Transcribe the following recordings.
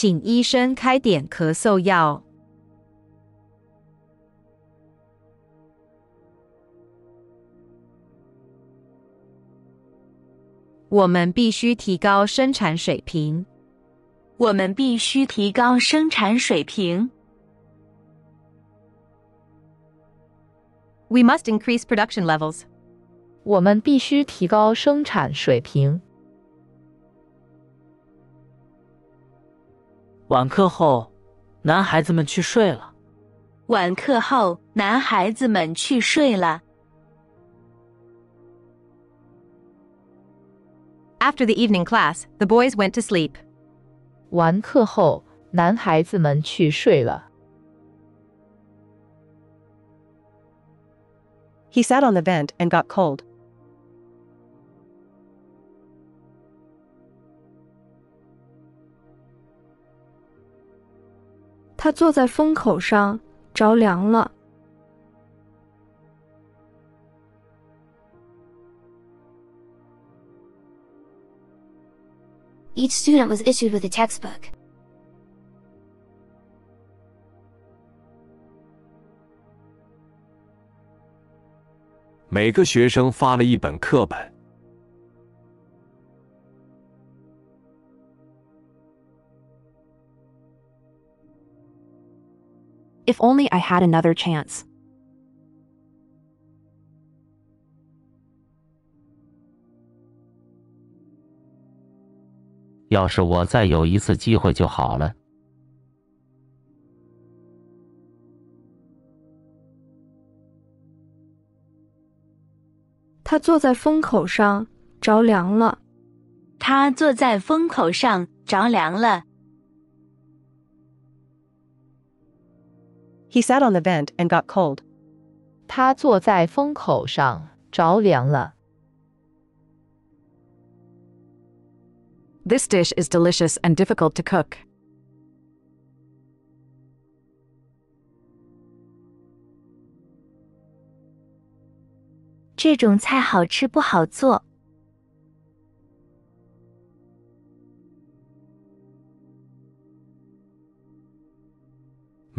请医生开点咳嗽药。我们必须提高生产水平。我们必须提高生产水平。We must increase production levels. 我们必须提高生产水平。晚课后，男孩子们去睡了。晚课后，男孩子们去睡了。 After the evening class, the boys went to sleep. 完课后，男孩子们去睡了。 He sat on the vent and got cold. 他坐在风口上着凉了。Each student was issued with a textbook. 每个学生发了一本课本。If only I had another chance. 要是我再有一次机会就好了。 他坐在风口上着凉了。 他坐在风口上着凉了。 He sat on the vent and got cold. 他坐在风口上着凉了。 This dish is delicious and difficult to cook.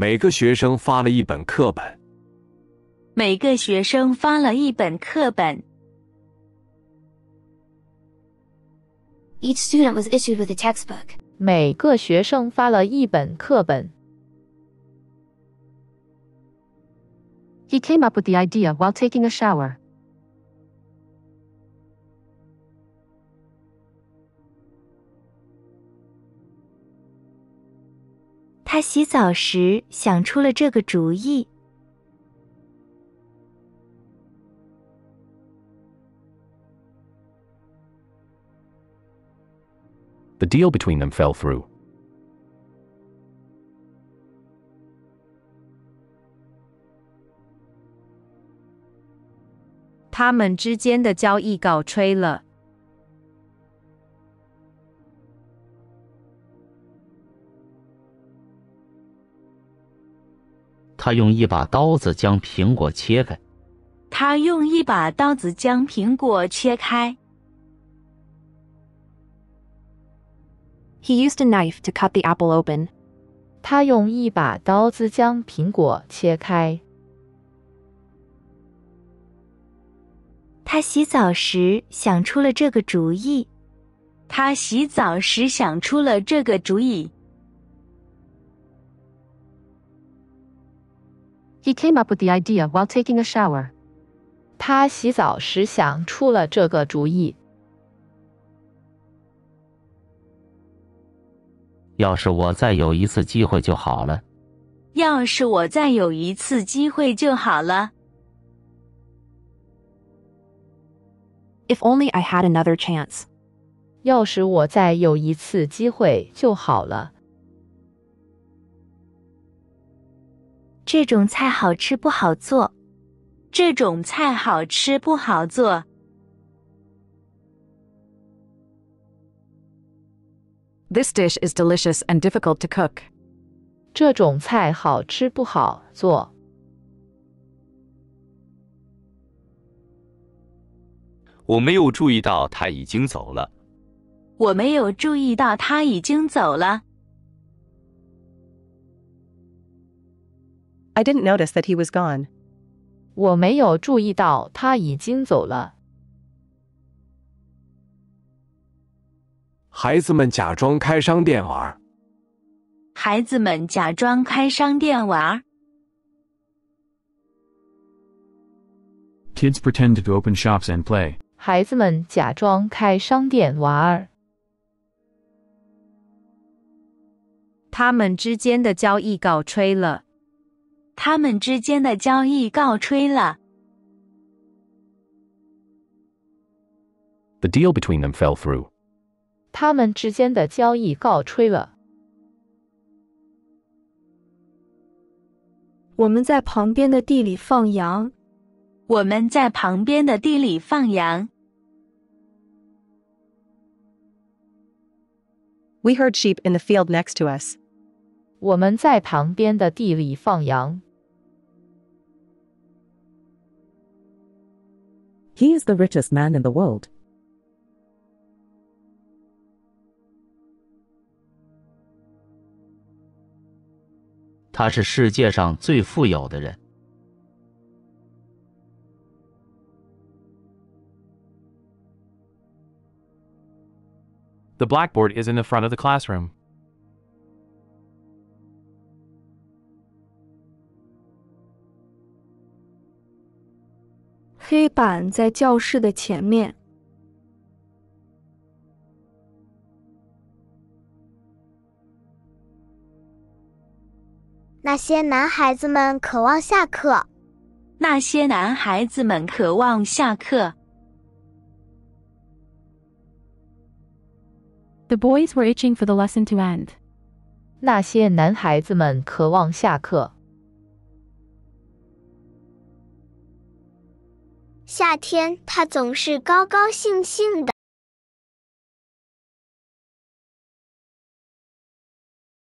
每个学生发了一本课本。 每个学生发了一本课本。 Each student was issued with a textbook. 每个学生发了一本课本。 He came up with the idea while taking a shower. 他洗澡时想出了这个主意。The deal between them fell through. 他们之间的交易告吹了。他用一把刀子将苹果切开。他用一把刀子将苹果切开。He used a knife to cut the apple open. 他用一把刀子将苹果切开。他洗澡时想出了这个主意。他洗澡时想出了这个主意。He came up with the idea while taking a shower. 他洗澡时想出了这个主意。 要是我再有一次机会就好了。 要是我再有一次机会就好了。 If only I had another chance. 要是我再有一次机会就好了。 这种菜好吃不好做。这种菜好吃不好做。This dish is delicious and difficult to cook. 这种菜好吃不好做。我没有注意到他已经走了。我没有注意到他已经走了。I didn't notice that he was gone. 我没有注意到他已经走了。孩子们假装开商店玩。孩子们假装开商店玩。 Kids pretend to open shops and play. 孩子们假装开商店玩儿。他们之间的交易告吹了。 他们之间的交易告吹了。The deal between them fell through. 他们之间的交易告吹了。我们在旁边的地里放羊。我们在旁边的地里放羊。We herd sheep in the field next to us. 我们在旁边的地里放羊。He is the richest man in the world. The blackboard is in the front of the classroom. 黑板在教室的前面。那些男孩子们渴望下课。那些男孩子们渴望下课。The boys were itching for the lesson to end. 那些男孩子们渴望下课。夏天他总是高高兴兴的。